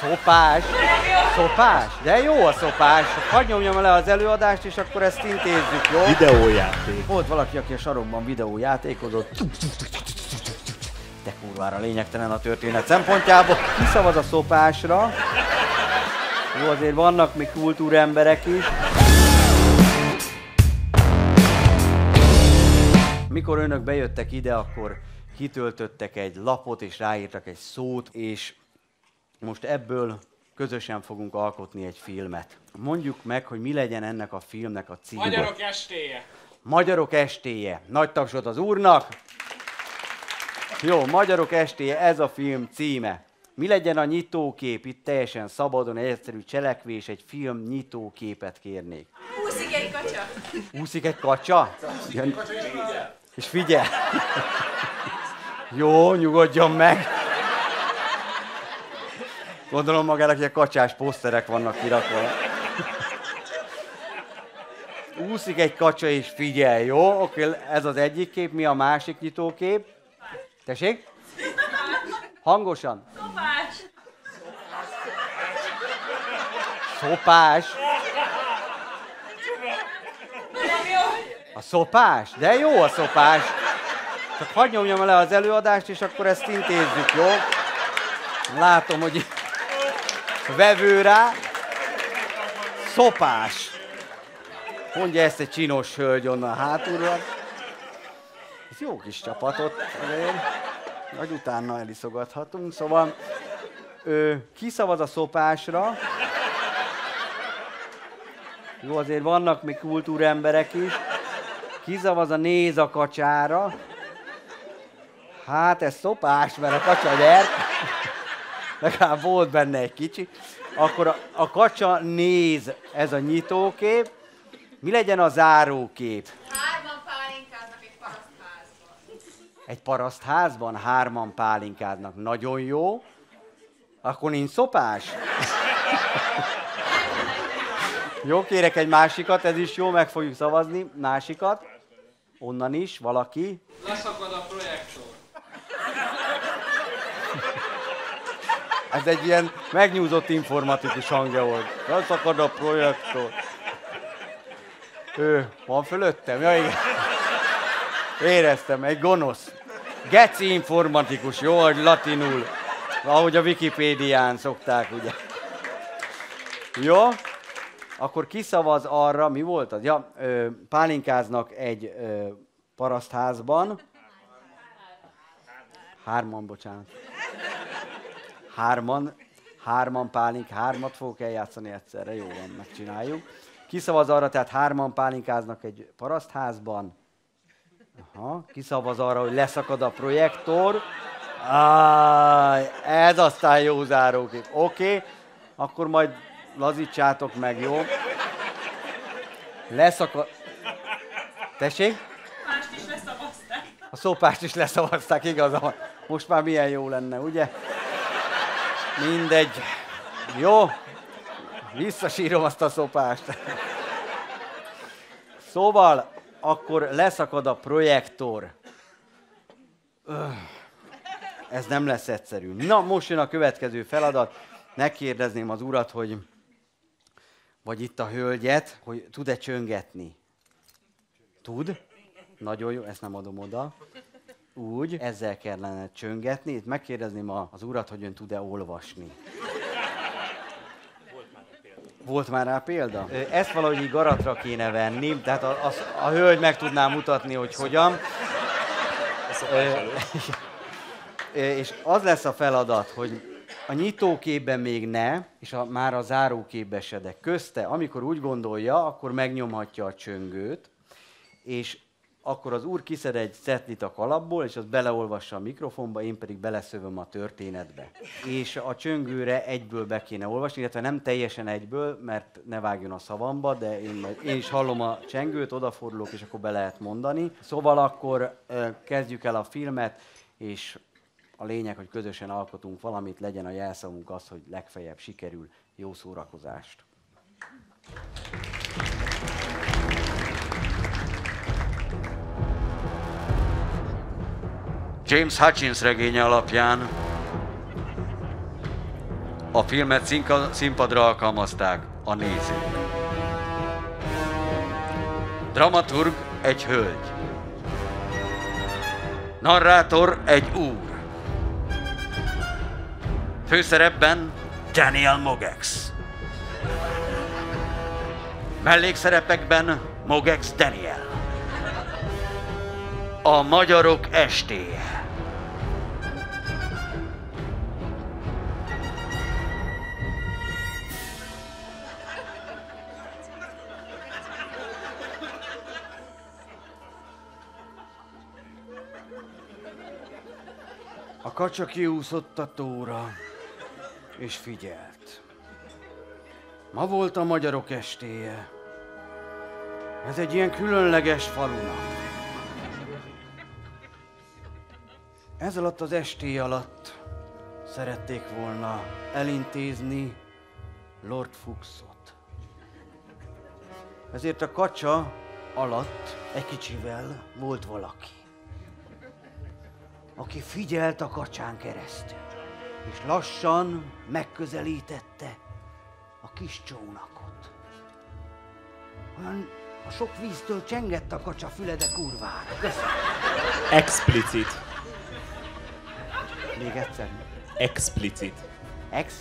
Szopás? Szopás? De jó a szopás. Hadd nyomjam le az előadást, és akkor ezt intézzük, jó? Videójáték. Volt valaki, aki a sarokban videójátékozott. De kurvára lényegtelen a történet szempontjából. Kiszavaz a szopásra. Jó, azért vannak még kultúremberek is. Mikor önök bejöttek ide, akkor kitöltöttek egy lapot, és ráírtak egy szót, és most ebből közösen fogunk alkotni egy filmet. Mondjuk meg, hogy mi legyen ennek a filmnek a címe. Magyarok estéje. Magyarok estéje. Nagy tapsot az úrnak. Jó, Magyarok estéje, ez a film címe. Mi legyen a nyitókép? Itt teljesen szabadon, egy egyszerű cselekvés, egy film nyitóképet kérnék. Úszik egy kacsa. Úszik egy kacsa? Ja, és figyel. Jó, nyugodjon meg. Gondolom magának ilyen kacsás poszterek vannak kirakva. Úszik egy kacsa és figyel, jó? Oké, ez az egyik kép, mi a másik nyitókép? Tessék? Hangosan. Szopás. Szopás. A szopás? De jó a szopás. Csak hadd nyomjam le az előadást, és akkor ezt intézzük, jó? Látom, hogy itt vevő rá. Szopás. Mondja ezt egy csinos hölgy onnan hátulról. Ez jó kis csapatot azért. Vagy utána eliszogathatunk. Szóval ő kiszavaz a szopásra. Jó, azért vannak még kultúremberek is. Kizavaz a néz a kacsára. Hát ez szopás, mert a kacsa gyert. Legalább volt benne egy kicsi. Akkor a, a kacsa néz, ez a nyitókép. Mi legyen a zárókép? Hárman pálinkáznak egy parasztházban. Egy parasztházban hárman pálinkáznak. Nagyon jó. Akkor nincs szopás? Jó, kérek egy másikat, ez is jó, meg fogjuk szavazni. Másikat. Onnan is, valaki. Leszakad a projektor. Ez egy ilyen megnyúzott informatikus hangja volt. Leszakad a projektor. Ő, van fölöttem? Ja, igen. Éreztem, egy gonosz. Geci informatikus, jó, hogy latinul. Ahogy a Wikipédián szokták, ugye. Jó? Akkor kiszavaz arra, mi volt az? Ja, ö, pálinkáznak egy ö, parasztházban. Hárman, bocsánat. Hárman, hárman pálink, hármat fogok eljátszani egyszerre, jó van, megcsináljuk. Kiszavaz arra, tehát hárman pálinkáznak egy parasztházban. Aha, kiszavaz arra, hogy leszakad a projektor. Áj, ez aztán jó zárókép. Oké, okay, akkor majd lazítsátok meg, jó? Leszakad... Tessék? Mást is leszavazták. A szopást is leszavazták, igaza van. Most már milyen jó lenne, ugye? Mindegy. Jó? Visszasírom azt a szopást. Szóval, akkor leszakad a projektor. Ez nem lesz egyszerű. Na, most jön a következő feladat. Megkérdezném az urat, hogy vagy itt a hölgyet, hogy tud-e csöngetni. Tud? Nagyon jó, ezt nem adom oda. Úgy, ezzel kellene csöngetni. Itt megkérdezném a- az urat, hogy ön tud-e olvasni. Volt már rá példa? Ezt valahogy így garatra kéne venni, tehát a, az, a hölgy meg tudná mutatni, hogy hogyan. És az lesz a feladat, hogy a nyitóképben még ne, és a, már a záróképben se, de közte, amikor úgy gondolja, akkor megnyomhatja a csöngőt, és akkor az úr kiszed egy szetlit a kalapból, és azt beleolvassa a mikrofonba, én pedig beleszövöm a történetbe. És a csöngőre egyből be kéne olvasni, illetve nem teljesen egyből, mert ne vágjon a szavamba, de én, én is hallom a csengőt, odafordulok, és akkor be lehet mondani. Szóval akkor kezdjük el a filmet, és a lényeg, hogy közösen alkotunk valamit, legyen a jelszavunk az, hogy legfeljebb sikerül. Jó szórakozást! James Hutchins regénye alapján A filmet színpadra alkalmazták a nézők. Dramaturg egy hölgy. Narrátor egy úr. Főszerepben Daniel Mogex. Mellékszerepekben Mogex Daniel. A magyarok estéje. A kacsa kiúszott a tóra, és figyelt. Ma volt a magyarok estéje. Ez egy ilyen különleges falunak. Ez alatt az estély alatt szerették volna elintézni Lord Fuxot. Ezért a kacsa alatt egy kicsivel volt valaki aki figyelt a kacsán keresztül, és lassan megközelítette a kis csónakot. Olyan a sok víztől csengett a kacsa füle, de kurvára. Köszönöm. Explicit. Még egyszer. Explicit. Ex?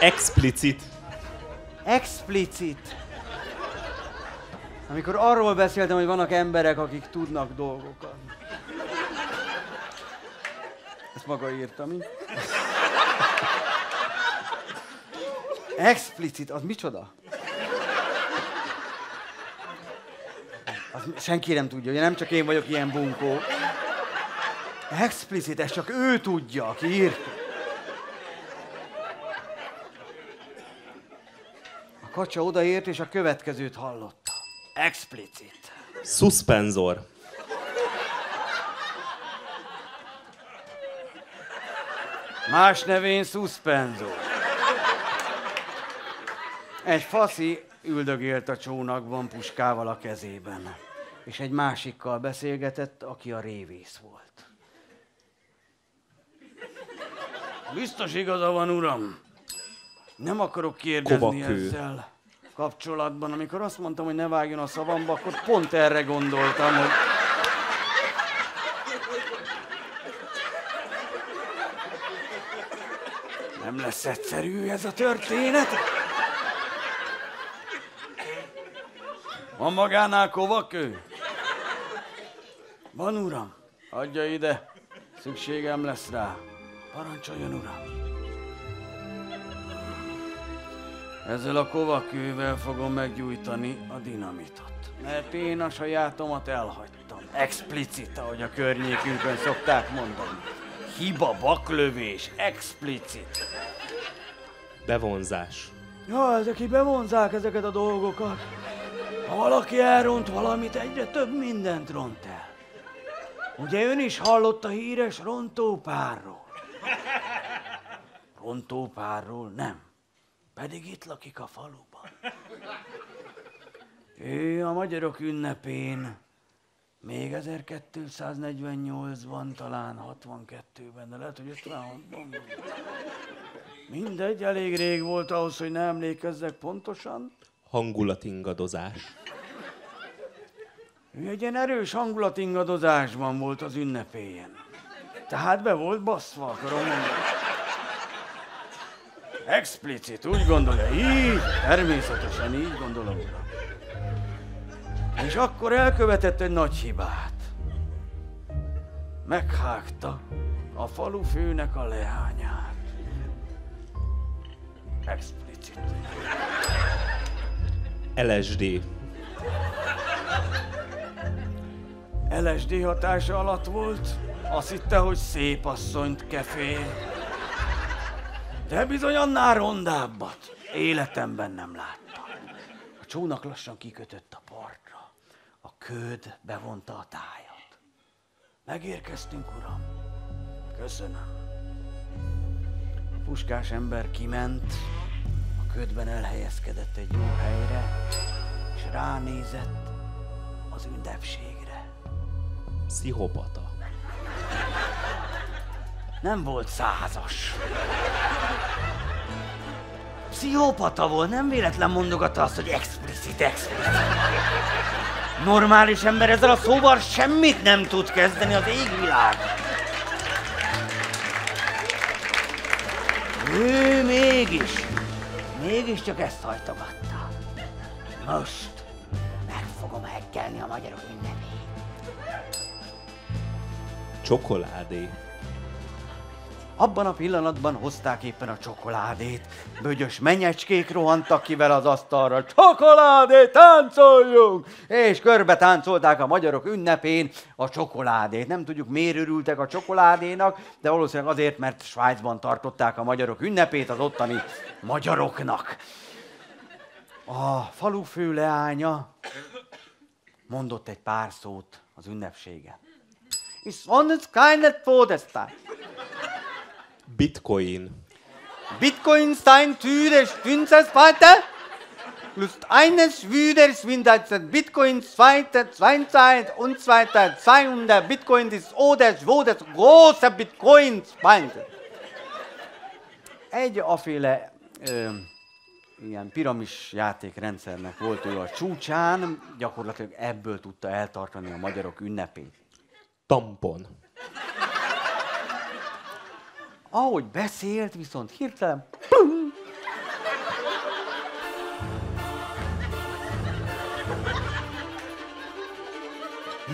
Explicit. Explicit. Amikor arról beszéltem, hogy vannak emberek, akik tudnak dolgokat. Ezt maga írta, mi? Explicit, az micsoda? Az senki nem tudja, ugye nem csak én vagyok ilyen bunkó. Explicit, ezt csak ő tudja, aki írt. A kacsa odaért, és a következőt hallotta. Explicit. Suspenzor. Más nevén szuszpenzó. Egy faszi üldögélt a csónakban puskával a kezében, és egy másikkal beszélgetett, aki a révész volt. Biztos igaza van, uram. Nem akarok kérdezni Kovakő. ezzel kapcsolatban. Amikor azt mondtam, hogy ne vágjon a szavamba, akkor pont erre gondoltam, hogy Nem lesz egyszerű ez a történet. Van magánál kovakő? Van, uram. Adja ide. Szükségem lesz rá. Parancsoljon, uram. Ezzel a kovakővel fogom meggyújtani a dinamitot. Mert én a sajátomat elhagytam. Explicit, ahogy a környékünkön szokták mondani. Hiba, baklövés, explicit. Bevonzás. Ja, ezek így bevonzák ezeket a dolgokat. Ha valaki elront valamit, egyre több mindent ront el. Ugye ön is hallott a híres rontópárról? Rontópárról nem. Pedig itt lakik a faluban. Ő a magyarok ünnepén még 1248-ban, talán 62-ben, de lehet, hogy 56-ban. Mindegy, elég rég volt ahhoz, hogy ne emlékezzek pontosan. Hangulatingadozás. Ő egy ilyen erős hangulatingadozásban volt az ünnepélyen. Tehát be volt baszva, akarom mondani. Explicit, úgy gondolja, így, természetesen így gondolom, uram. És akkor elkövetett egy nagy hibát. Meghágta a falu főnek a leányát. Explicit. LSD. LSD hatása alatt volt, azt hitte, hogy szép asszonyt kefél. De bizony annál rondábbat életemben nem láttam. A csónak lassan kikötött a köd bevonta a tájat. Megérkeztünk, uram. Köszönöm. A puskás ember kiment, a ködben elhelyezkedett egy jó helyre, és ránézett az ünnepségre. Pszichopata. Nem volt százas. Pszichopata volt, nem véletlen mondogatta azt, hogy explicit, explicit. Normális ember ezzel a szóval semmit nem tud kezdeni az égvilág. Ő mégis, mégiscsak ezt hajtogatta. Most meg fogom hekkelni a magyarok ünnepét. Csokoládé. Abban a pillanatban hozták éppen a csokoládét. Bögyös menyecskék rohantak ki vele az asztalra. Csokoládé, táncoljunk! És körbe táncolták a magyarok ünnepén a csokoládét. Nem tudjuk, miért örültek a csokoládénak, de valószínűleg azért, mert Svájcban tartották a magyarok ünnepét az ottani magyaroknak. A falu fő leánya mondott egy pár szót az ünnepségen. Van ez keine Todesztály. Bitcoin. Bitcoin sein Türe Stünzes weiter. Lust eines Wüders Winter Bitcoin zweite Zweizeit und zweiter 200 Bitcoin ist oder wo das große Bitcoin zweite. Egy aféle ö, ilyen piramis játékrendszernek volt ő a csúcsán, gyakorlatilag ebből tudta eltartani a magyarok ünnepét. Tampon. Ahogy beszélt, viszont hirtelen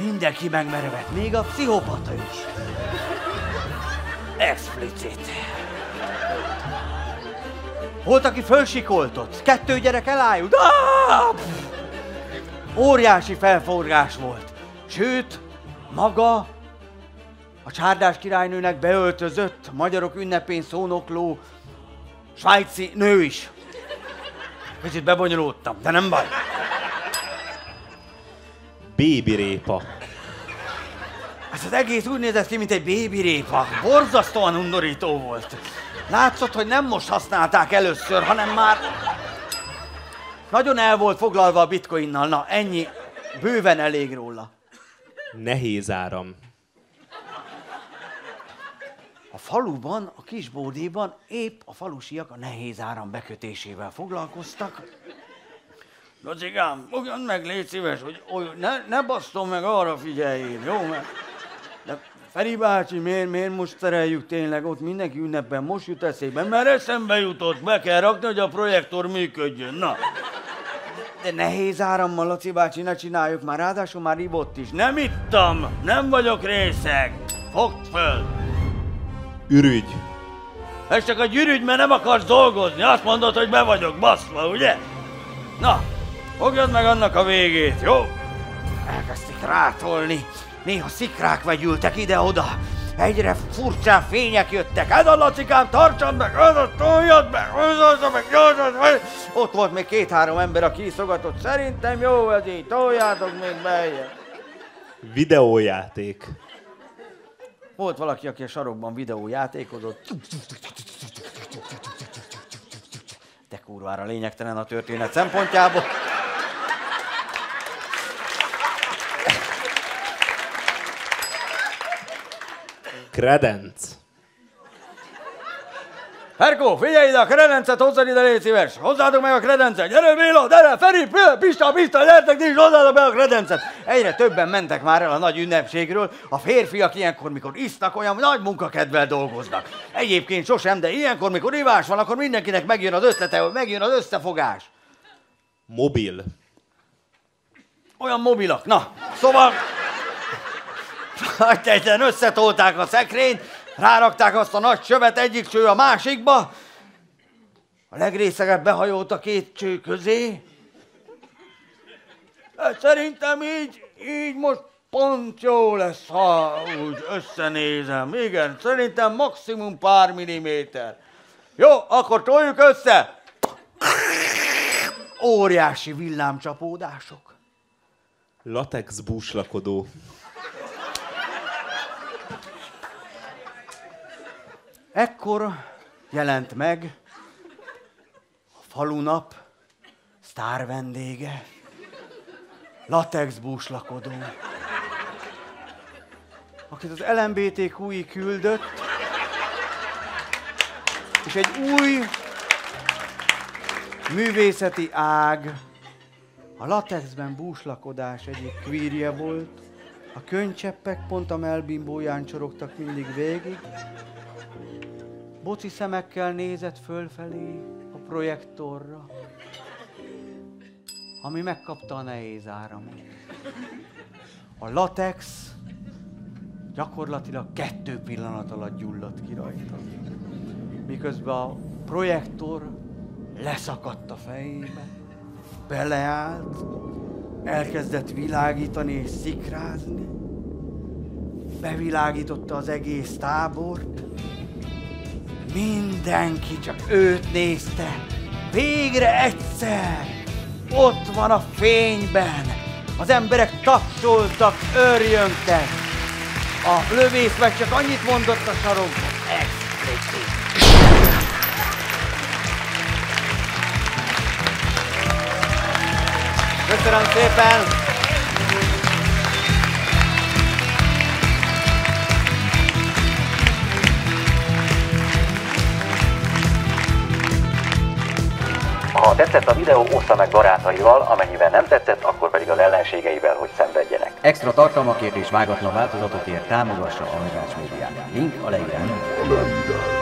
Mindenki megmerevett, még a pszichopata is. Explicit. Volt, aki fölsikoltott, kettő gyerek elájult. Ah! Óriási felforgás volt. Sőt, maga a csárdás királynőnek beöltözött, magyarok ünnepén szónokló svájci nő is. Kicsit bebonyolódtam, de nem baj. Bébi répa. Ez az egész úgy nézett ki, mint egy bébirépa. Borzasztóan undorító volt. Látszott, hogy nem most használták először, hanem már nagyon el volt foglalva a bitcoinnal. Na, ennyi. Bőven elég róla. Nehéz áram. A faluban, a kisbódéban épp a falusiak a nehéz áram bekötésével foglalkoztak. Lacikám, fogjon meg, légy szíves, hogy oly, ne, ne basztom meg, arra figyeljél, jó? Mert, de Feri bácsi, miért, miért most tereljük tényleg ott mindenki ünnepen, most jut eszébe, mert eszembe jutott, be kell rakni, hogy a projektor működjön, na. De nehéz árammal, Laci bácsi, ne csináljuk már, ráadásul már ivott is. Nem ittam, nem vagyok részeg. Fogd föl! Ürügy. Ez csak a gyűrűgy, mert nem akarsz dolgozni. Azt mondod, hogy be vagyok baszva, ugye? Na, fogjad meg annak a végét, jó? Elkezdték rátolni. Néha szikrák vegyültek ide-oda. Egyre furcsább fények jöttek. Ez a lacikám, tartsad meg, ez a toljad meg, az, meg, az, meg. Ott volt még két-három ember, aki iszogatott. Szerintem jó ez így, toljátok még beljebb. Videójáték. Volt valaki, aki a sarokban videójátékozott. De kurvára lényegtelen a történet szempontjából. Kredenc. Ferkó, figyelj ide, a kredencet hozzad ide, légy szíves! Hozzátok meg a kredencet! Gyere Béla, gyere, Feri, Pista, Pista, gyertek ti is, hozzátok be a kredencet! Egyre többen mentek már el a nagy ünnepségről. A férfiak ilyenkor, mikor isznak, olyan nagy munkakedvel dolgoznak. Egyébként sosem, de ilyenkor, mikor ivás van, akkor mindenkinek megjön az ötlete, hogy megjön az összefogás. Mobil. Olyan mobilak. Na, szóval... Hát egyszerűen összetolták a szekrényt, rárakták azt a nagy csövet egyik cső a másikba, a legrészegebb behajolt a két cső közé. Szerintem így, így most pont jó lesz, ha úgy összenézem. Igen, szerintem maximum pár milliméter. Jó, akkor toljuk össze. Óriási villámcsapódások. Latex búslakodó. Ekkor jelent meg a falunap sztár vendége, latex búslakodó, akit az LMBTQI küldött, és egy új művészeti ág, a latexben búslakodás egyik kvírje volt, a könycseppek pont a melbimbóján csorogtak mindig végig, Boci szemekkel nézett fölfelé a projektorra, ami megkapta a nehéz áramot. A latex gyakorlatilag kettő pillanat alatt gyulladt ki rajta. Miközben a projektor leszakadt a fejébe, beleállt, elkezdett világítani és szikrázni, bevilágította az egész tábort, mindenki csak őt nézte. Végre egyszer! Ott van a fényben! Az emberek tapsoltak, örjöngtek. A lövész meg csak annyit mondott a sarokban. Explosív. Köszönöm szépen! Ha tetszett a videó, ossza meg barátaival, amennyiben nem tetszett, akkor pedig az ellenségeivel, hogy szenvedjenek. Extra tartalmakért és vágatlan változatokért támogassa a Megács Médiát. Link a leírásban.